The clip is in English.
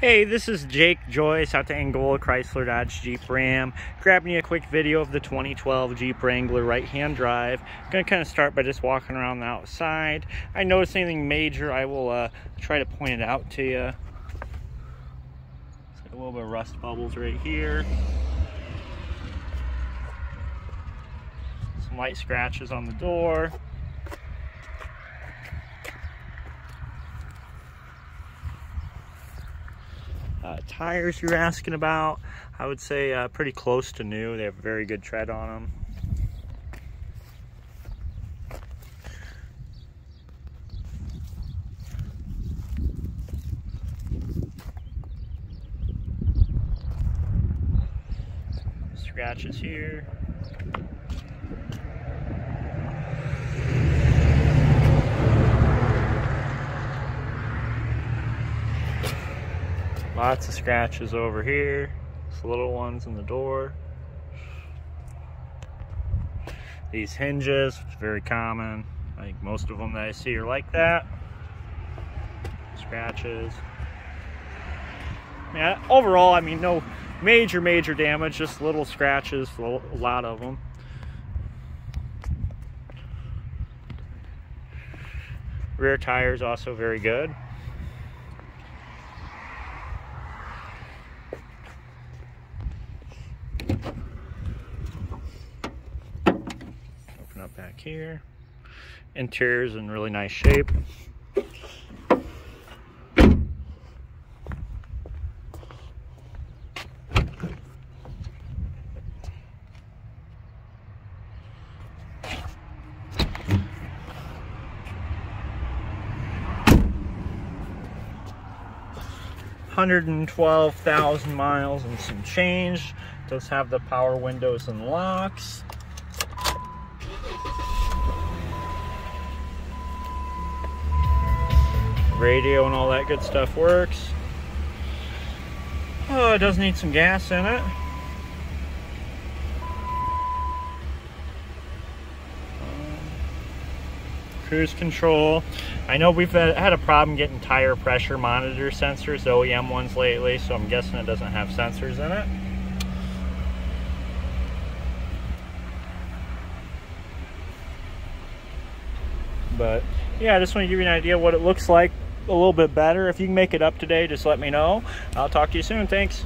Hey, this is Jake Joice out to Angola Chrysler Dodge Jeep Ram. Grabbing you a quick video of the 2012 Jeep Wrangler right-hand drive. Gonna kind of start by just walking around the outside. I notice anything major, I will uh, try to point it out to you. a little bit of rust bubbles right here. Some light scratches on the door. Uh, tires you're asking about, I would say uh, pretty close to new. They have very good tread on them. Scratches here. Lots of scratches over here. Just little ones in the door. These hinges, very common. I think most of them that I see are like that. Scratches. Yeah, overall, I mean, no major, major damage, just little scratches, a lot of them. Rear tires also very good. Open up back here. Interior's in really nice shape. 112,000 miles and some change. Does have the power windows and locks. Radio and all that good stuff works. Oh, it does need some gas in it. Um, cruise control. I know we've had a problem getting tire pressure monitor sensors, OEM ones lately, so I'm guessing it doesn't have sensors in it. But yeah, I just want to give you an idea what it looks like a little bit better. If you can make it up today, just let me know. I'll talk to you soon. Thanks.